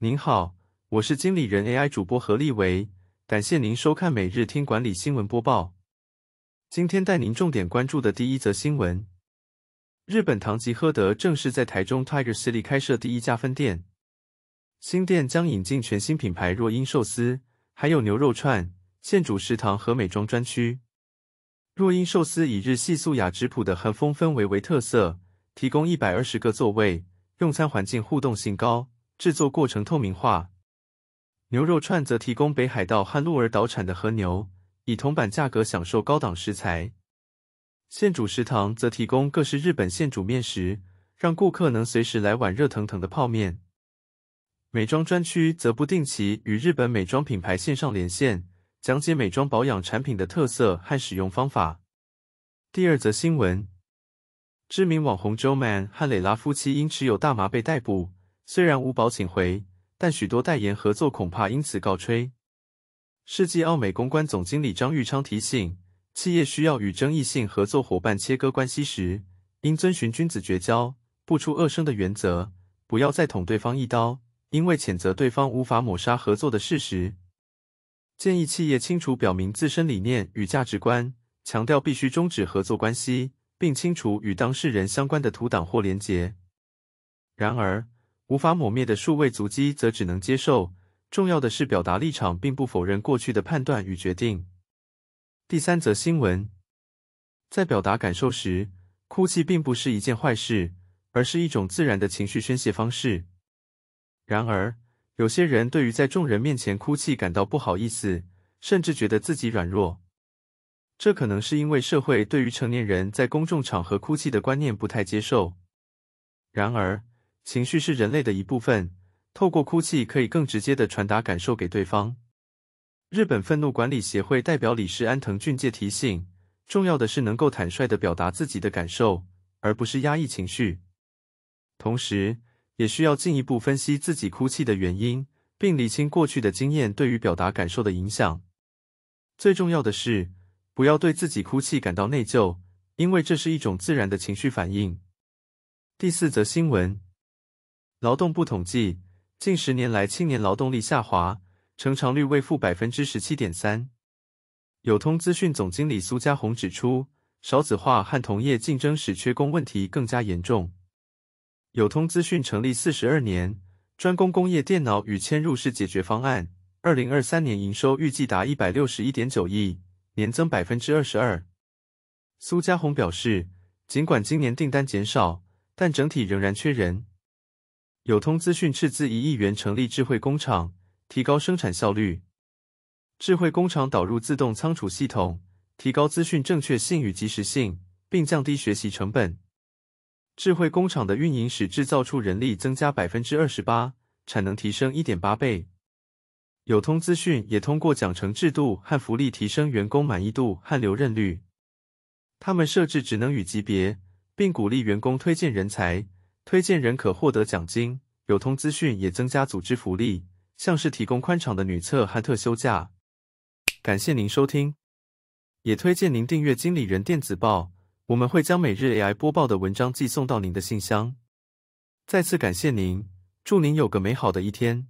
您好，我是经理人 AI 主播何立维，感谢您收看每日听管理新闻播报。今天带您重点关注的第一则新闻：日本唐吉诃德正式在台中 Tiger City 开设第一家分店，新店将引进全新品牌若英寿司，还有牛肉串、现煮食堂和美妆专区。若英寿司以日系素雅质朴的和风氛围为特色，提供一百二十个座位，用餐环境互动性高。制作过程透明化，牛肉串则提供北海道和鹿儿岛产的和牛，以铜板价格享受高档食材。现煮食堂则提供各式日本现煮面食，让顾客能随时来碗热腾腾的泡面。美妆专区则不定期与日本美妆品牌线上连线，讲解美妆保养产品的特色和使用方法。第二则新闻，知名网红 Joe Man 和蕾拉夫妻因持有大麻被逮捕。虽然无保请回，但许多代言合作恐怕因此告吹。世纪奥美公关总经理张玉昌提醒，企业需要与争议性合作伙伴切割关系时，应遵循君子绝交、不出恶声的原则，不要再捅对方一刀，因为谴责对方无法抹杀合作的事实。建议企业清楚表明自身理念与价值观，强调必须终止合作关系，并清除与当事人相关的图档或连结。然而，无法抹灭的数位足迹，则只能接受。重要的是表达立场，并不否认过去的判断与决定。第三则新闻，在表达感受时，哭泣并不是一件坏事，而是一种自然的情绪宣泄方式。然而，有些人对于在众人面前哭泣感到不好意思，甚至觉得自己软弱。这可能是因为社会对于成年人在公众场合哭泣的观念不太接受。然而，情绪是人类的一部分，透过哭泣可以更直接的传达感受给对方。日本愤怒管理协会代表理事安藤俊介提醒，重要的是能够坦率的表达自己的感受，而不是压抑情绪。同时，也需要进一步分析自己哭泣的原因，并理清过去的经验对于表达感受的影响。最重要的是，不要对自己哭泣感到内疚，因为这是一种自然的情绪反应。第四则新闻。劳动部统计，近十年来青年劳动力下滑，成长率为负百分之十七点三。友通资讯总经理苏家宏指出，少子化和同业竞争使缺工问题更加严重。友通资讯成立四十二年，专攻工业电脑与嵌入式解决方案。二零二三年营收预计达一百六十一点九亿，年增百分之二十二。苏家宏表示，尽管今年订单减少，但整体仍然缺人。友通资讯斥资一亿元成立智慧工厂，提高生产效率。智慧工厂导入自动仓储系统，提高资讯正确性与及时性，并降低学习成本。智慧工厂的运营使制造处人力增加百分之二十八，产能提升一点八倍。友通资讯也通过奖惩制度和福利提升员工满意度和留任率。他们设置职能与级别，并鼓励员工推荐人才。推荐人可获得奖金，有通资讯也增加组织福利，像是提供宽敞的女厕和特休假。感谢您收听，也推荐您订阅经理人电子报，我们会将每日 AI 播报的文章寄送到您的信箱。再次感谢您，祝您有个美好的一天。